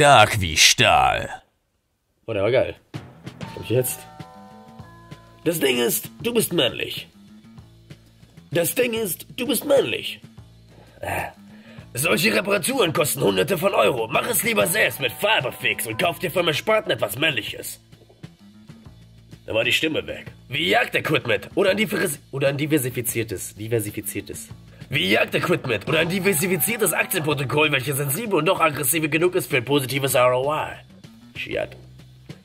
Stark wie Stahl. Oh, der war geil. Hab ich jetzt? Das Ding ist, du bist männlich. Das Ding ist, du bist männlich. Äh, solche Reparaturen kosten hunderte von Euro. Mach es lieber selbst mit Fiberfix und kauf dir vom Ersparten etwas Männliches. Da war die Stimme weg. Wie Jagdequipment oder ein, oder ein diversifiziertes, diversifiziertes. Wie Jagdequipment oder ein diversifiziertes Aktienprotokoll, welches sensibel und doch aggressiv genug ist für ein positives ROI. Shit.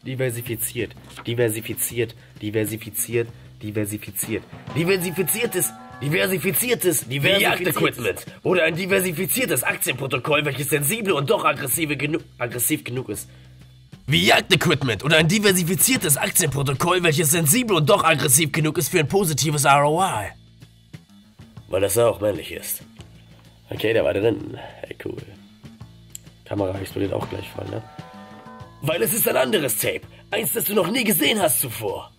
Diversifiziert, diversifiziert, diversifiziert, diversifiziert. Diversifiziertes, diversifiziertes, diversifiziertes Equipment oder ein diversifiziertes Aktienprotokoll, welches sensibel und doch aggressiv genug, aggressiv genug ist. Wie Jagdequipment oder ein diversifiziertes Aktienprotokoll, welches sensibel und doch aggressiv genug ist für ein positives ROI. Weil das auch männlich ist. Okay, der war drin. Hey, cool. Kamera explodiert auch gleich voll, ne? Weil es ist ein anderes Tape. Eins, das du noch nie gesehen hast zuvor.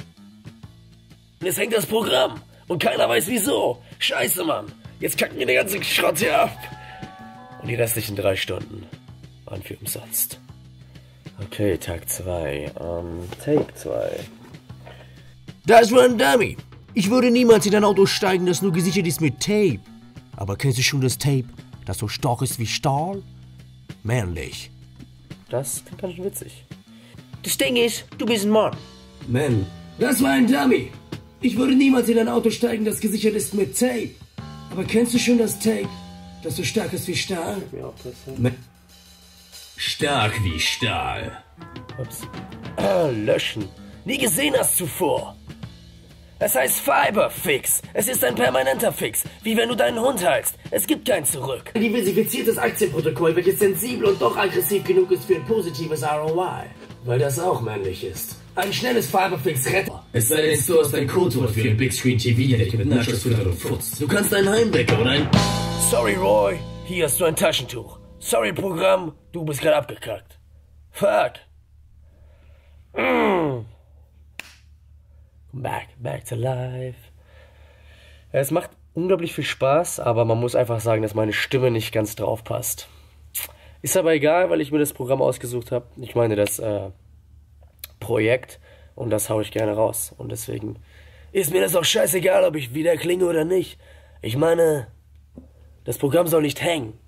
Und es hängt das Programm. Und keiner weiß wieso. Scheiße, Mann. Jetzt kacken wir den ganzen Schrott hier ab. Und die restlichen drei Stunden waren für umsonst. Okay, Tag 2. Ähm, Take 2. Das war ein Dummy. Ich würde niemals in ein Auto steigen, das nur gesichert ist mit Tape. Aber kennst du schon das Tape, das so stark ist wie Stahl? Männlich. Das klingt ganz schön witzig. Das Ding ist, du bist ein Mann. Man, das war ein Dummy. Ich würde niemals in ein Auto steigen, das gesichert ist mit Tape. Aber kennst du schon das Tape, das so stark ist wie Stahl? Ja, das stark wie Stahl. Ups. Ah, löschen. Nie gesehen hast zuvor. Es heißt Fiber Fix. Es ist ein permanenter Fix. Wie wenn du deinen Hund heilst. Es gibt kein Zurück. Ein diversifiziertes Aktienprotokoll, welches sensibel und doch aggressiv genug ist für ein positives ROI. Weil das auch männlich ist. Ein schnelles Fiberfix rettet. Es sei denn, du hast ein Codewort für ein Big Screen TV-Decke mit Nachos, Futter und Futz. Du kannst einen Heimwecker oder ein... Sorry, Roy. Hier hast du ein Taschentuch. Sorry, Programm. Du bist gerade abgekackt. Fuck. Back, back to life. Es macht unglaublich viel Spaß, aber man muss einfach sagen, dass meine Stimme nicht ganz drauf passt. Ist aber egal, weil ich mir das Programm ausgesucht habe. Ich meine das äh, Projekt und das haue ich gerne raus. Und deswegen ist mir das auch scheißegal, ob ich wieder klinge oder nicht. Ich meine, das Programm soll nicht hängen.